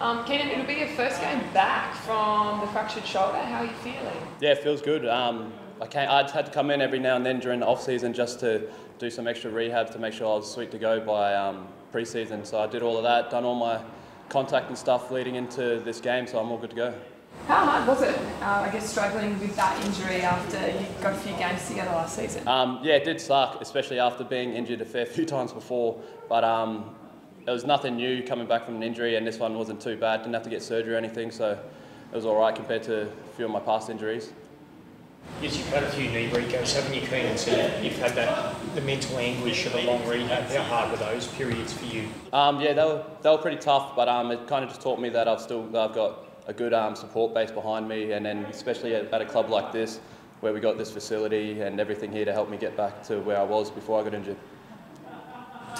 Um, Keenan, it'll be your first game back from the fractured shoulder. How are you feeling? Yeah, it feels good. Um, I I had to come in every now and then during the off season just to do some extra rehab to make sure I was sweet to go by um, pre-season. So I did all of that, done all my contact and stuff leading into this game, so I'm all good to go. How hard was it, uh, I guess, struggling with that injury after you got a few games together last season? Um, yeah, it did suck, especially after being injured a fair few times before. But um, it was nothing new coming back from an injury, and this one wasn't too bad. Didn't have to get surgery or anything, so it was all right compared to a few of my past injuries. Yes, you've had a few knee recos, haven't you, Keenan? So you've had that the mental anguish of a long rehab. How hard were those periods for you? Um, yeah, they were, they were pretty tough, but um, it kind of just taught me that I've still I've got a good um, support base behind me, and then especially at, at a club like this, where we got this facility and everything here to help me get back to where I was before I got injured.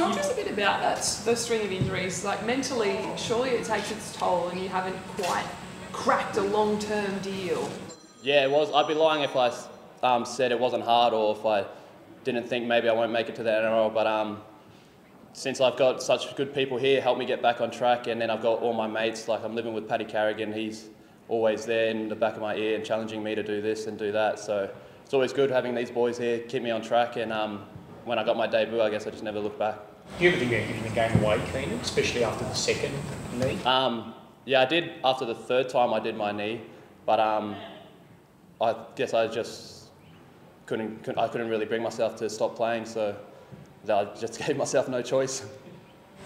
Talk to us a bit about that, the string of injuries. Like mentally, surely it takes its toll, and you haven't quite cracked a long-term deal. Yeah, it was. I'd be lying if I um, said it wasn't hard or if I didn't think maybe I won't make it to the NRL. But um, since I've got such good people here, help me get back on track, and then I've got all my mates. Like I'm living with Paddy Carrigan. He's always there in the back of my ear and challenging me to do this and do that. So it's always good having these boys here keep me on track. And um, when I got my debut, I guess I just never looked back. Do you ever think about giving the game away, Keenan, especially after the second knee? Um, yeah, I did after the third time I did my knee, but um, I guess I just couldn't, couldn't I couldn't really bring myself to stop playing, so I just gave myself no choice.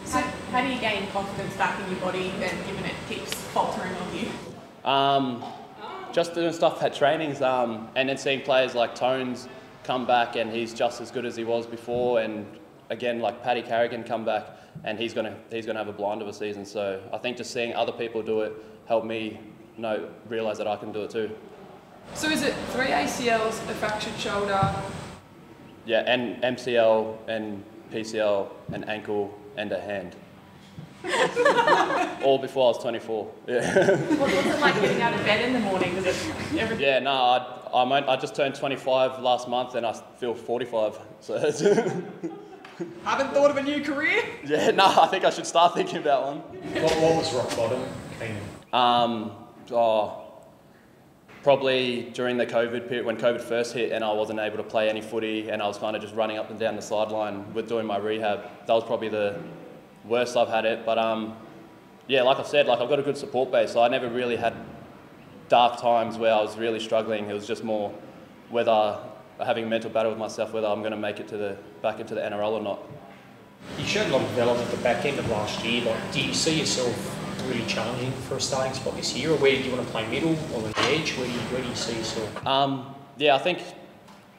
So how do you gain confidence back in your body then, given it keeps faltering on you? Um, just doing stuff at trainings, um, and then seeing players like Tones come back, and he's just as good as he was before, and again like Paddy Carrigan come back, and he's gonna he's gonna have a blind of a season. So I think just seeing other people do it helped me know realize that I can do it too. So is it three ACLs, a fractured shoulder? Yeah, and MCL and PCL and ankle and a hand. All before I was 24. Yeah. What, what's it like getting out of bed in the morning? Does it every, yeah, no, I, I, might, I just turned 25 last month and I feel 45. So it's Haven't thought of a new career? yeah, no, I think I should start thinking about one. What, what was rock bottom, Keenan? Um, oh, probably during the COVID period, when COVID first hit and I wasn't able to play any footy and I was kind of just running up and down the sideline with doing my rehab. That was probably the worst I've had it. But um, yeah, like I said, like I've got a good support base, so I never really had dark times where I was really struggling. It was just more whether having a mental battle with myself whether I'm going to make it to the back into the NRL or not. You showed a lot of development at the back end of last year. Like, do you see yourself really challenging for a starting spot this year, or where do you want to play middle or the edge? Where do you, where do you see yourself? Um, yeah, I think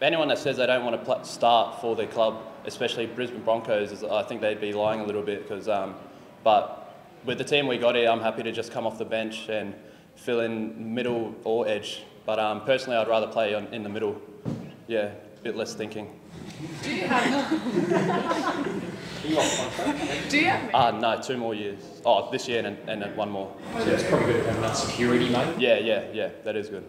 anyone that says they don't want to pl- start for their club, especially Brisbane Broncos, is, I think they'd be lying a little bit. Because, um, but with the team we got here, I'm happy to just come off the bench and fill in middle or edge. But um, personally, I'd rather play on, in the middle. Yeah, a bit less thinking. Do you have? Do you have? Ah, no, two more years. Oh, this year and, and then one more. So it's probably good to have that security, mate. Yeah, yeah, yeah, that is good.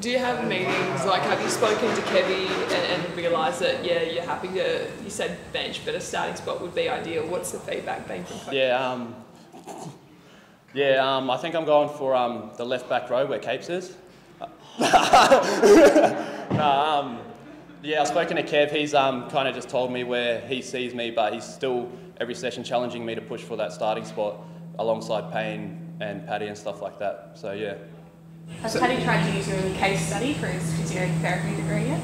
Do you have meetings? Like, have you spoken to Kevy and, and realised that yeah, you're happy to? You said bench, but a starting spot would be ideal. What's the feedback been from coach? Yeah, um, yeah, um, I think I'm going for um, the left back row where Capes is. no, um, yeah, I've spoken to Kev. He's um, kind of just told me where he sees me, but he's still every session challenging me to push for that starting spot alongside Payne and Paddy and stuff like that. So yeah. has Paddy tried to use you in a case study for his physiotherapy degree yet?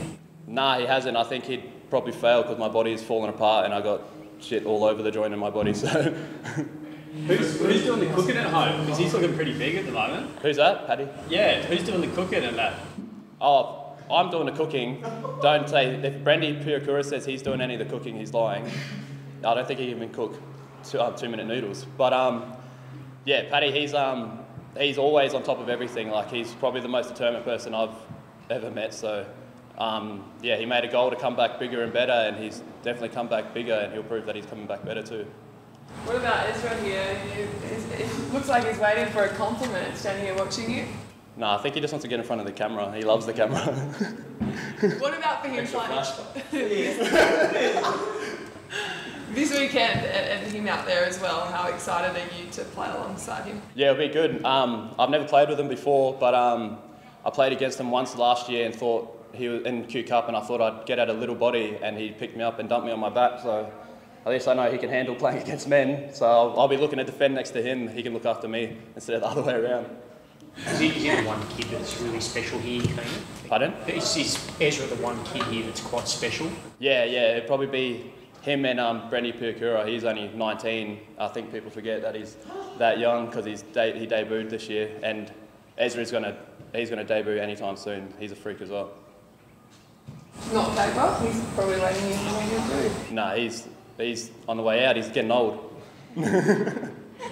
Nah, he hasn't. I think he'd probably fail because my body's fallen apart and I got shit all over the joint in my body. So Who's, who's doing the cooking at home? Because he's looking pretty big at the moment. who's that, Paddy? Yeah, who's doing the cooking and that? Oh, I'm doing the cooking. Don't say if Brandy Piakura says he's doing any of the cooking, he's lying. I don't think he can even cook two, uh, two minute noodles. But um, yeah, Paddy, he's um, he's always on top of everything. Like he's probably the most determined person I've ever met. So um, yeah, he made a goal to come back bigger and better, and he's definitely come back bigger, and he'll prove that he's coming back better too. What about Israel here? He- It looks like he's waiting for a compliment, standing here watching you. No, I think he just wants to get in front of the camera. He loves the camera. What about for him playing? this weekend and, and him out there as well. How excited are you to play alongside him? Yeah, it'll be good. Um, I've never played with him before, but um, I played against him once last year and thought he was in Q Cup, and I thought I'd get out a little body, and he picked me up and dumped me on my back. So at least I know he can handle playing against men. So I'll, I'll be looking to defend next to him. He can look after me instead of the other way around. Is he, is he the one kid that's really special here, Keenan? Pardon? Is, is Ezra the one kid here that's quite special? Yeah, yeah, it'd probably be him and um, Brendy Piakura. He's only 19. I think people forget that he's that young because he's de- he debuted this year, and Ezra's gonna he's gonna debut anytime soon. He's a freak as well. Not that paper. He's probably letting you know what you do. Nah, he's he's on the way out. He's getting old.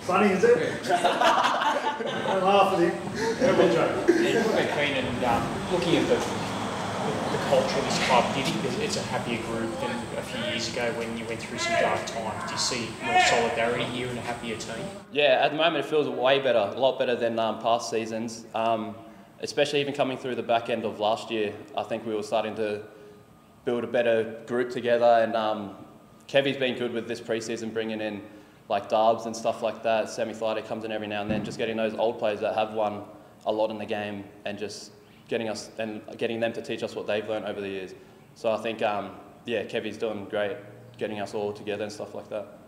Funny, is it? Don't laugh at him. Terrible joke. Yeah, what about Keenan, um, looking at the, the, the culture of this club, do you think it's a happier group than a few years ago when you went through some dark times? Do you see more solidarity here and a happier team? Yeah, at the moment it feels way better, a lot better than um, past seasons. Um, especially even coming through the back end of last year, I think we were starting to build a better group together. And um, Kevy's been good with this preseason, bringing in like Darbs and stuff like that. Sammy Thaiday comes in every now and then, just getting those old players that have won a lot in the game and just getting us and getting them to teach us what they've learned over the years. So I think, um, yeah, Kevy's doing great, getting us all together and stuff like that.